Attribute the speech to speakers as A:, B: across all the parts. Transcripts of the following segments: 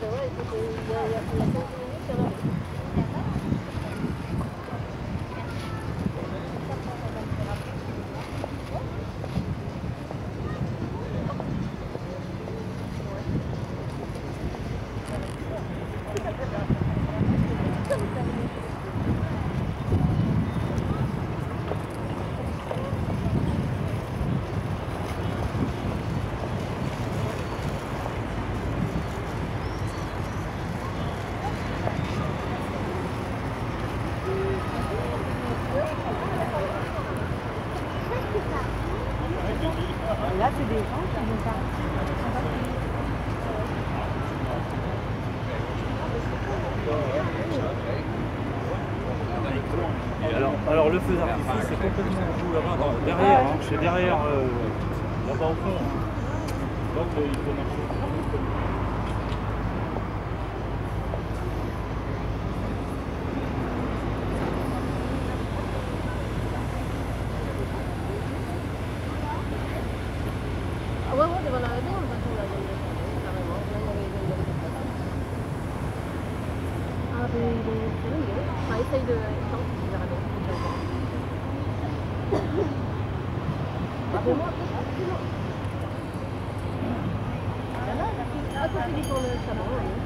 A: 走了已经有有
B: 有三分钟就行了
C: Alors, alors le feu d'artifice, c'est complètement fou là-bas, derrière, hein, c'est derrière, euh, là-bas au fond. hein. Donc euh, il faut marcher.
A: Enfin, essaye de. Non, tu verras bien. Ah, ça, c'est pour le salon.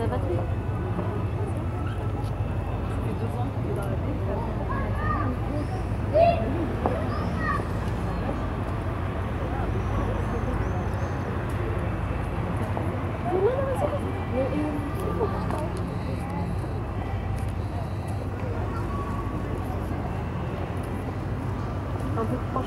A: Un peu proche.